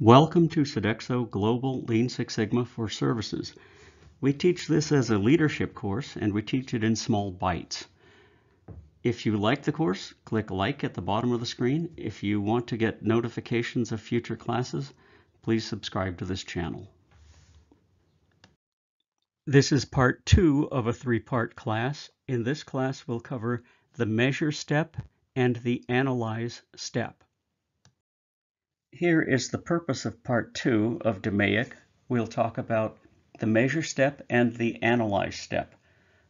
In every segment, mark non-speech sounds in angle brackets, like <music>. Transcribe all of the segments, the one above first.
Welcome to Sodexo Global Lean Six Sigma for Services. We teach this as a leadership course and we teach it in small bites. If you like the course, click like at the bottom of the screen. If you want to get notifications of future classes, please subscribe to this channel. This is part two of a three-part class. In this class, we'll cover the measure step and the analyze step. Here is the purpose of part two of DMAIC. We'll talk about the measure step and the analyze step.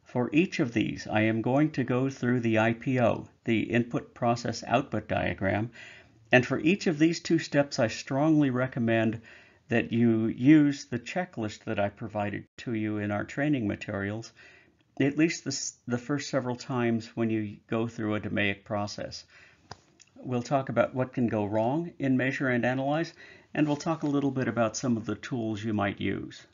For each of these, I am going to go through the IPO, the input process output diagram, and for each of these two steps, I strongly recommend that you use the checklist that I provided to you in our training materials, at least the, the first several times when you go through a DMAIC process. We'll talk about what can go wrong in measure and analyze, and we'll talk a little bit about some of the tools you might use.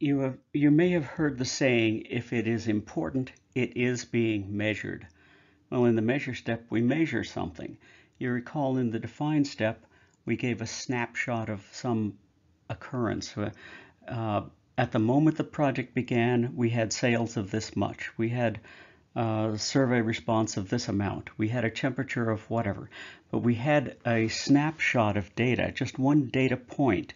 You, have, you may have heard the saying, if it is important, it is being measured. Well, in the measure step, we measure something. You recall in the define step, we gave a snapshot of some occurrence. Uh, at the moment the project began, we had sales of this much. We had a survey response of this amount. We had a temperature of whatever. But we had a snapshot of data, just one data point.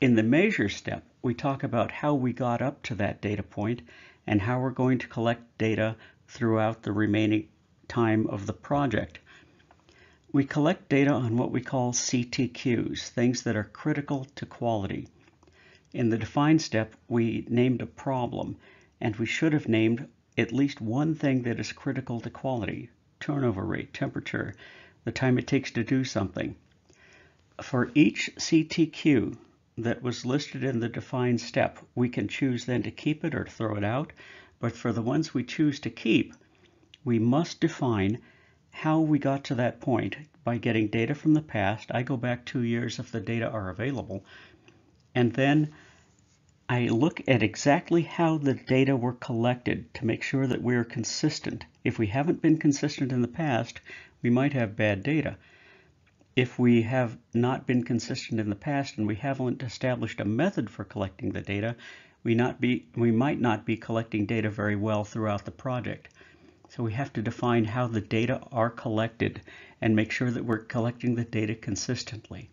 In the measure step, we talk about how we got up to that data point and how we're going to collect data throughout the remaining time of the project. We collect data on what we call CTQs, things that are critical to quality. In the define step, we named a problem, and we should have named at least one thing that is critical to quality, turnover rate, temperature, the time it takes to do something. For each CTQ, that was listed in the define step. We can choose then to keep it or throw it out. But for the ones we choose to keep, we must define how we got to that point by getting data from the past. I go back two years if the data are available. And then I look at exactly how the data were collected to make sure that we're consistent. If we haven't been consistent in the past, we might have bad data if we have not been consistent in the past and we haven't established a method for collecting the data, we, not be, we might not be collecting data very well throughout the project. So we have to define how the data are collected and make sure that we're collecting the data consistently.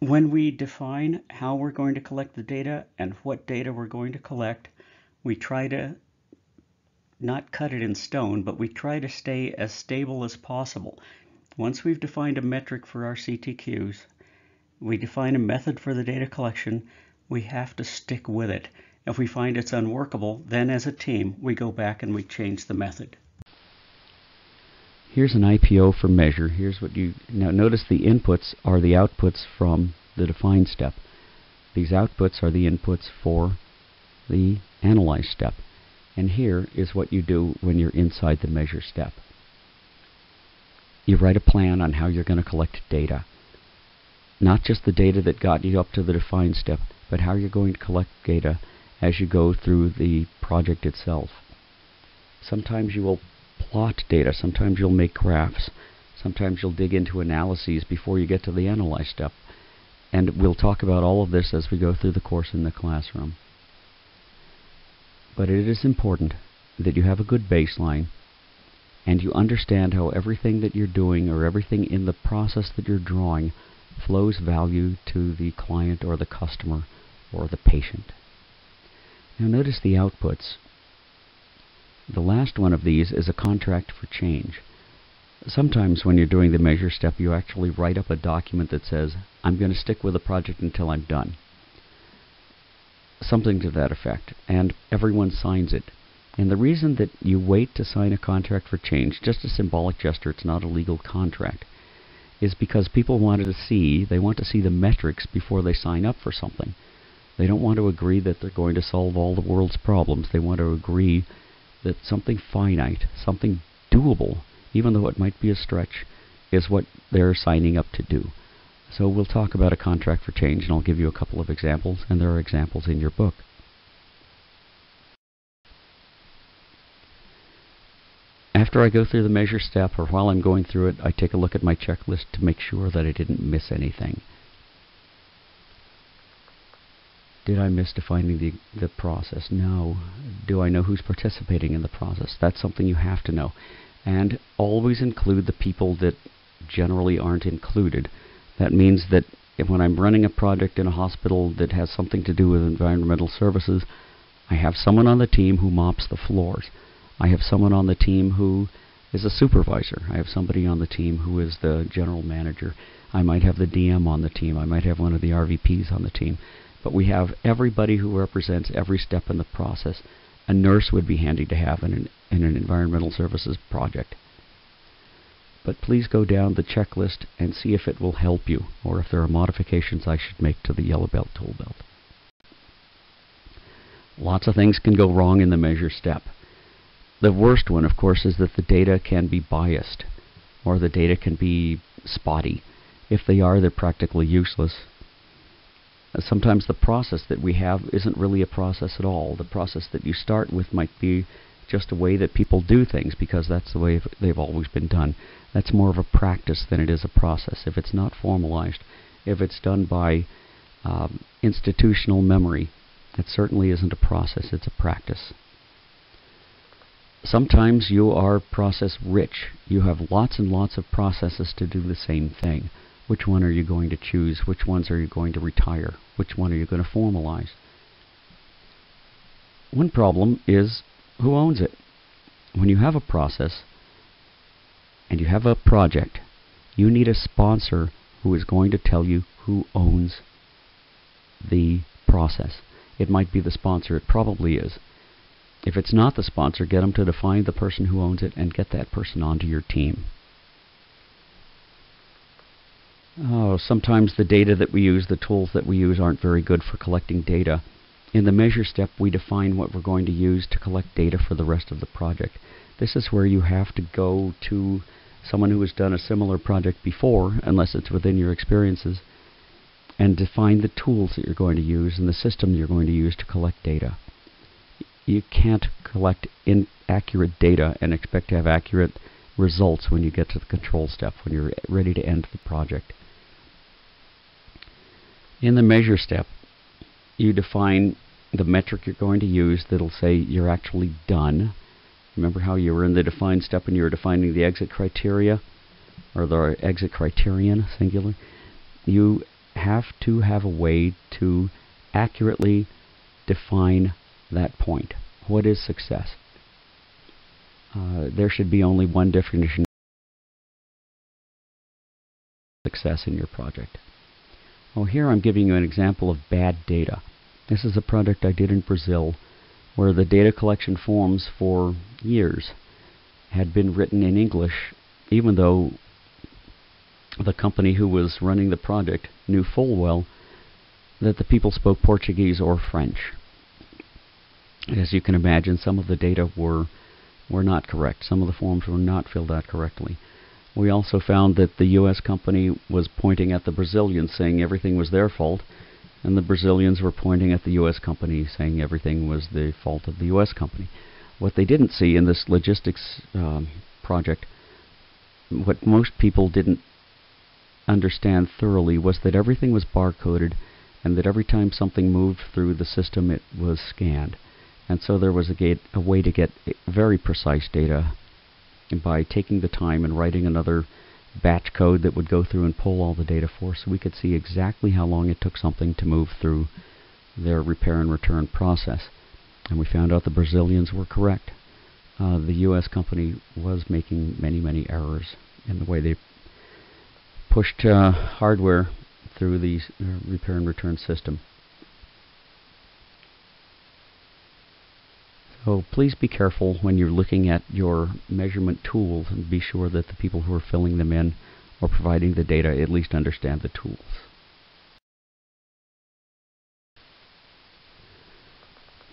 When we define how we're going to collect the data and what data we're going to collect, we try to not cut it in stone, but we try to stay as stable as possible. Once we've defined a metric for our CTQs, we define a method for the data collection, we have to stick with it. If we find it's unworkable, then as a team, we go back and we change the method. Here's an IPO for measure. Here's what you, now notice the inputs are the outputs from the define step. These outputs are the inputs for the analyze step. And here is what you do when you're inside the measure step. You write a plan on how you're going to collect data. Not just the data that got you up to the define step, but how you're going to collect data as you go through the project itself. Sometimes you will plot data, sometimes you'll make graphs, sometimes you'll dig into analyses before you get to the analyze step. And we'll talk about all of this as we go through the course in the classroom. But it is important that you have a good baseline and you understand how everything that you're doing or everything in the process that you're drawing flows value to the client or the customer or the patient. Now notice the outputs. The last one of these is a contract for change. Sometimes when you're doing the measure step, you actually write up a document that says, I'm going to stick with the project until I'm done something to that effect, and everyone signs it. And the reason that you wait to sign a contract for change, just a symbolic gesture, it's not a legal contract, is because people wanted to see, they want to see the metrics before they sign up for something. They don't want to agree that they're going to solve all the world's problems. They want to agree that something finite, something doable, even though it might be a stretch, is what they're signing up to do. So we'll talk about a contract for change, and I'll give you a couple of examples, and there are examples in your book. after I go through the measure step or while I'm going through it, I take a look at my checklist to make sure that I didn't miss anything. Did I miss defining the, the process? No. Do I know who's participating in the process? That's something you have to know. And always include the people that generally aren't included. That means that when I'm running a project in a hospital that has something to do with environmental services, I have someone on the team who mops the floors. I have someone on the team who is a supervisor. I have somebody on the team who is the general manager. I might have the DM on the team. I might have one of the RVPs on the team. But we have everybody who represents every step in the process. A nurse would be handy to have in an, in an environmental services project. But please go down the checklist and see if it will help you, or if there are modifications I should make to the Yellow Belt Tool Belt. Lots of things can go wrong in the measure step. The worst one, of course, is that the data can be biased, or the data can be spotty. If they are, they're practically useless. Sometimes the process that we have isn't really a process at all. The process that you start with might be just a way that people do things because that's the way they've always been done. That's more of a practice than it is a process. If it's not formalized, if it's done by um, institutional memory, it certainly isn't a process, it's a practice. Sometimes you are process rich. You have lots and lots of processes to do the same thing. Which one are you going to choose? Which ones are you going to retire? Which one are you going to formalize? One problem is who owns it? When you have a process and you have a project, you need a sponsor who is going to tell you who owns the process. It might be the sponsor, it probably is. If it's not the sponsor, get them to define the person who owns it and get that person onto your team. Oh, sometimes the data that we use, the tools that we use, aren't very good for collecting data. In the measure step, we define what we're going to use to collect data for the rest of the project. This is where you have to go to someone who has done a similar project before, unless it's within your experiences, and define the tools that you're going to use and the system you're going to use to collect data. You can't collect inaccurate data and expect to have accurate results when you get to the control step, when you're ready to end the project. In the measure step, you define the metric you're going to use that'll say you're actually done. Remember how you were in the define step and you were defining the exit criteria or the exit criterion singular? You have to have a way to accurately define that point. What is success? Uh, there should be only one definition of success in your project. Well, here I'm giving you an example of bad data. This is a project I did in Brazil where the data collection forms for years had been written in English, even though the company who was running the project knew full well that the people spoke Portuguese or French. As you can imagine, some of the data were were not correct. Some of the forms were not filled out correctly. We also found that the U.S. company was pointing at the Brazilians, saying everything was their fault, and the Brazilians were pointing at the U.S. company, saying everything was the fault of the U.S. company. What they didn't see in this logistics um, project, what most people didn't understand thoroughly, was that everything was barcoded, and that every time something moved through the system, it was scanned. And so there was a, gate, a way to get very precise data by taking the time and writing another batch code that would go through and pull all the data for us so we could see exactly how long it took something to move through their repair and return process. And we found out the Brazilians were correct. Uh, the U.S. company was making many, many errors in the way they pushed uh, hardware through the uh, repair and return system. So please be careful when you're looking at your measurement tools and be sure that the people who are filling them in or providing the data at least understand the tools.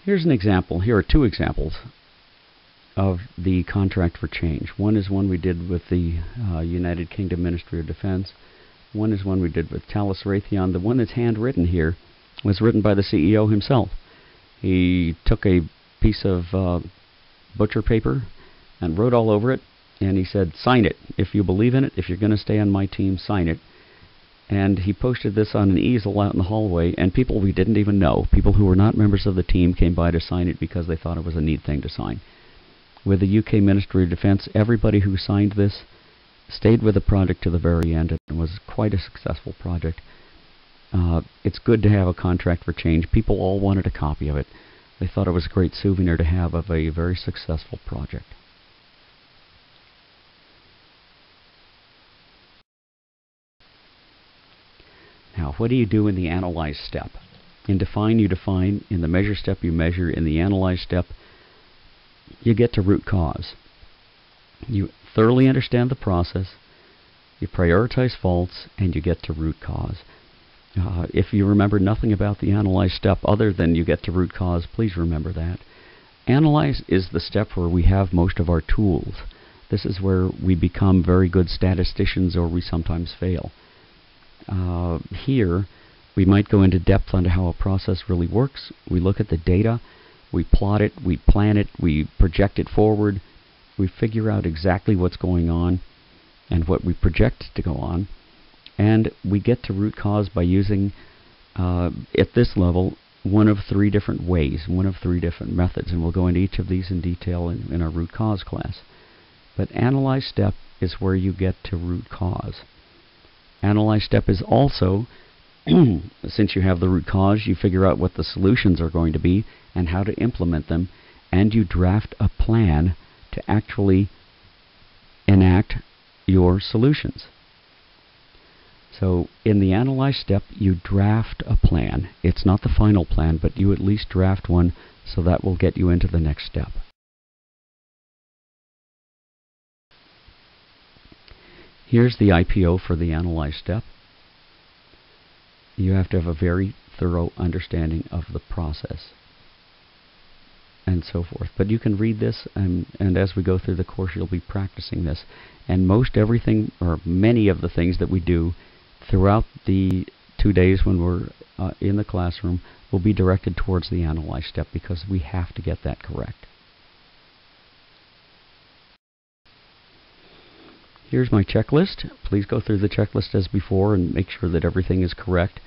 Here's an example. Here are two examples of the contract for change. One is one we did with the uh, United Kingdom Ministry of Defense. One is one we did with Thales Raytheon. The one that's handwritten here was written by the CEO himself. He took a piece of uh, butcher paper and wrote all over it. And he said, sign it. If you believe in it, if you're going to stay on my team, sign it. And he posted this on an easel out in the hallway, and people we didn't even know, people who were not members of the team, came by to sign it because they thought it was a neat thing to sign. With the UK Ministry of Defence, everybody who signed this stayed with the project to the very end. It was quite a successful project. Uh, it's good to have a contract for change. People all wanted a copy of it. They thought it was a great souvenir to have of a very successful project. Now, what do you do in the analyze step? In define, you define. In the measure step, you measure. In the analyze step, you get to root cause. You thoroughly understand the process, you prioritize faults, and you get to root cause. Uh, if you remember nothing about the analyze step other than you get to root cause, please remember that. Analyze is the step where we have most of our tools. This is where we become very good statisticians or we sometimes fail. Uh, here, we might go into depth on how a process really works. We look at the data, we plot it, we plan it, we project it forward, we figure out exactly what's going on and what we project to go on, and we get to root cause by using, uh, at this level, one of three different ways, one of three different methods, and we'll go into each of these in detail in, in our root cause class. But analyze step is where you get to root cause. Analyze step is also, <clears throat> since you have the root cause, you figure out what the solutions are going to be and how to implement them, and you draft a plan to actually enact your solutions. So in the analyze step, you draft a plan. It's not the final plan, but you at least draft one so that will get you into the next step. Here's the IPO for the analyze step. You have to have a very thorough understanding of the process and so forth. But you can read this, and, and as we go through the course, you'll be practicing this. And most everything, or many of the things that we do throughout the two days when we're uh, in the classroom will be directed towards the analyze step because we have to get that correct. Here's my checklist. Please go through the checklist as before and make sure that everything is correct.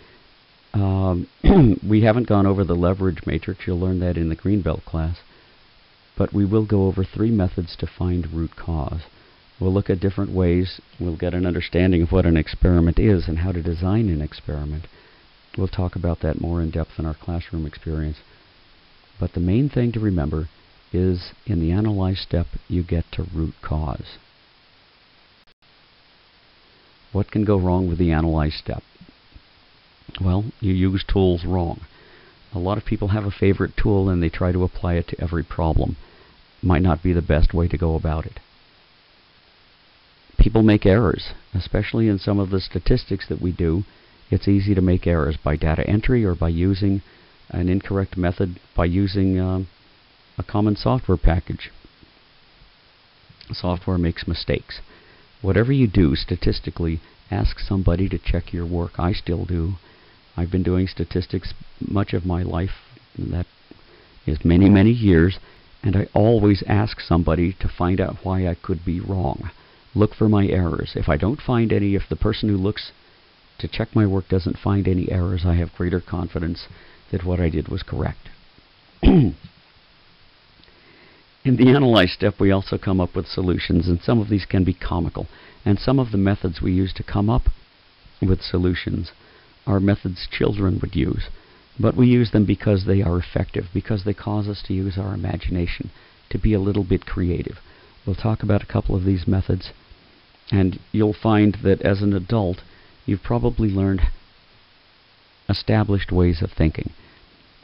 Um, <clears throat> we haven't gone over the leverage matrix. You'll learn that in the Greenbelt class. But we will go over three methods to find root cause. We'll look at different ways. We'll get an understanding of what an experiment is and how to design an experiment. We'll talk about that more in depth in our classroom experience. But the main thing to remember is in the analyze step, you get to root cause. What can go wrong with the analyze step? Well, you use tools wrong. A lot of people have a favorite tool and they try to apply it to every problem. Might not be the best way to go about it. People make errors, especially in some of the statistics that we do. It's easy to make errors by data entry or by using an incorrect method by using um, a common software package. Software makes mistakes whatever you do statistically, ask somebody to check your work. I still do. I've been doing statistics much of my life. That is many, many years. And I always ask somebody to find out why I could be wrong. Look for my errors. If I don't find any, if the person who looks to check my work doesn't find any errors, I have greater confidence that what I did was correct. <clears throat> In the analyze step, we also come up with solutions, and some of these can be comical. And some of the methods we use to come up with solutions are methods children would use. But we use them because they are effective, because they cause us to use our imagination, to be a little bit creative. We'll talk about a couple of these methods, and you'll find that as an adult, you've probably learned established ways of thinking.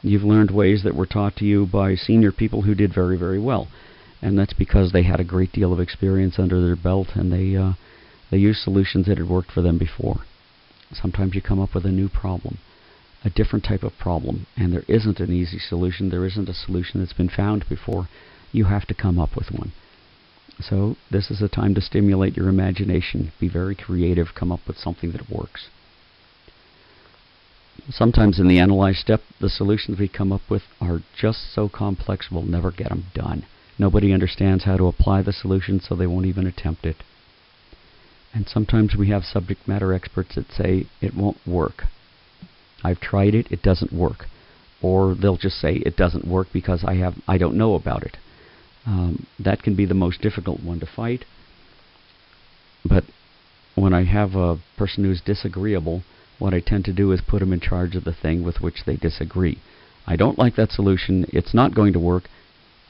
You've learned ways that were taught to you by senior people who did very, very well. And that's because they had a great deal of experience under their belt and they, uh, they used solutions that had worked for them before. Sometimes you come up with a new problem, a different type of problem, and there isn't an easy solution. There isn't a solution that's been found before. You have to come up with one. So this is a time to stimulate your imagination, be very creative, come up with something that works. Sometimes in the analyze step, the solutions we come up with are just so complex we'll never get them done. Nobody understands how to apply the solution, so they won't even attempt it. And sometimes we have subject matter experts that say it won't work. I've tried it, it doesn't work. Or they'll just say it doesn't work because I have I don't know about it. Um, that can be the most difficult one to fight. But when I have a person who's disagreeable, what I tend to do is put them in charge of the thing with which they disagree. I don't like that solution, it's not going to work,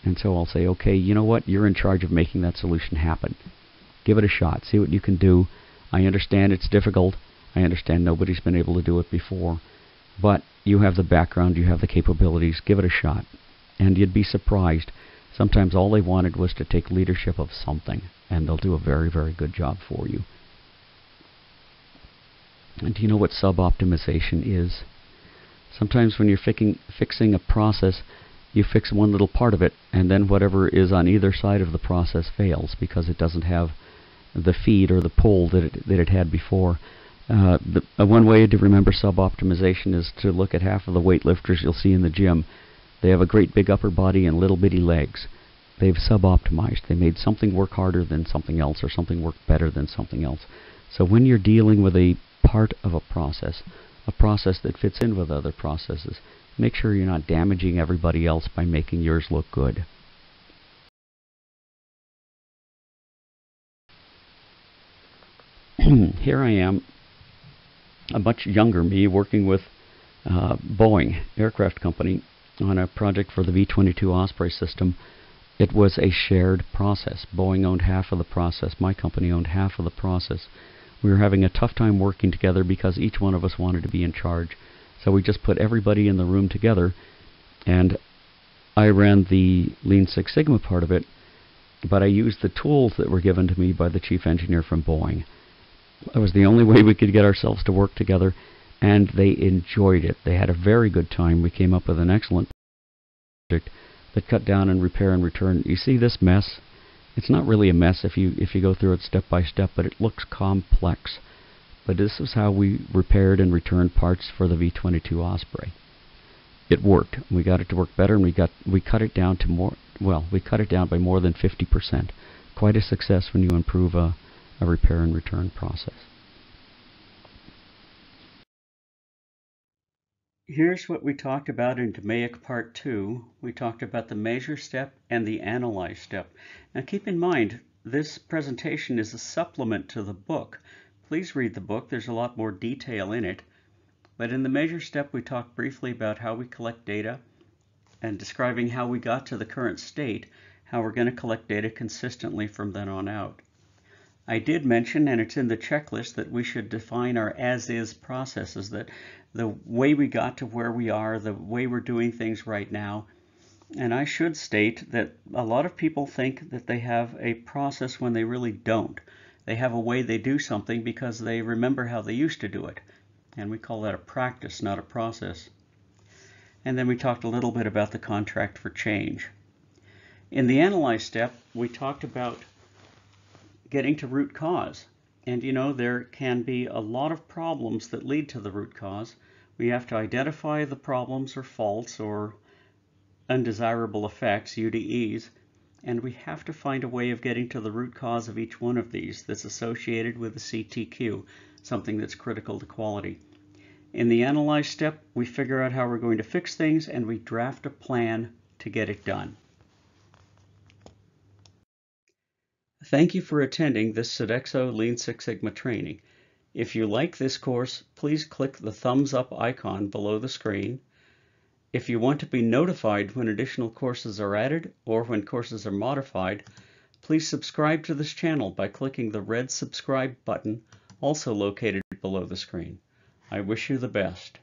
and so I'll say, okay, you know what, you're in charge of making that solution happen. Give it a shot, see what you can do. I understand it's difficult, I understand nobody's been able to do it before, but you have the background, you have the capabilities, give it a shot. And you'd be surprised. Sometimes all they wanted was to take leadership of something, and they'll do a very, very good job for you. And do you know what sub-optimization is? Sometimes when you're fixing, fixing a process, you fix one little part of it, and then whatever is on either side of the process fails because it doesn't have the feed or the pull that it, that it had before. Uh, the, uh, one way to remember sub-optimization is to look at half of the weightlifters you'll see in the gym. They have a great big upper body and little bitty legs. They've sub-optimized. They made something work harder than something else or something work better than something else. So when you're dealing with a part of a process, a process that fits in with other processes, make sure you're not damaging everybody else by making yours look good. <clears throat> Here I am, a much younger me, working with uh, Boeing Aircraft Company on a project for the V-22 Osprey system. It was a shared process. Boeing owned half of the process. My company owned half of the process. We were having a tough time working together because each one of us wanted to be in charge. So we just put everybody in the room together, and I ran the Lean Six Sigma part of it, but I used the tools that were given to me by the chief engineer from Boeing. That was the only way we could get ourselves to work together, and they enjoyed it. They had a very good time. We came up with an excellent project that cut down and repair and return. You see this mess? It's not really a mess if you if you go through it step by step, but it looks complex. But this is how we repaired and returned parts for the V22 Osprey. It worked. We got it to work better, and we got we cut it down to more. Well, we cut it down by more than 50%. Quite a success when you improve a, a repair and return process. Here's what we talked about in DMAIC Part 2. We talked about the measure step and the analyze step. Now keep in mind, this presentation is a supplement to the book. Please read the book, there's a lot more detail in it. But in the measure step, we talked briefly about how we collect data and describing how we got to the current state, how we're going to collect data consistently from then on out. I did mention, and it's in the checklist, that we should define our as-is processes, that the way we got to where we are, the way we're doing things right now. And I should state that a lot of people think that they have a process when they really don't. They have a way they do something because they remember how they used to do it. And we call that a practice, not a process. And then we talked a little bit about the contract for change. In the analyze step, we talked about getting to root cause. And you know, there can be a lot of problems that lead to the root cause. We have to identify the problems or faults or undesirable effects, UDEs, and we have to find a way of getting to the root cause of each one of these that's associated with the CTQ, something that's critical to quality. In the analyze step, we figure out how we're going to fix things and we draft a plan to get it done. Thank you for attending this Sodexo Lean Six Sigma training. If you like this course, please click the thumbs up icon below the screen. If you want to be notified when additional courses are added or when courses are modified, please subscribe to this channel by clicking the red subscribe button also located below the screen. I wish you the best.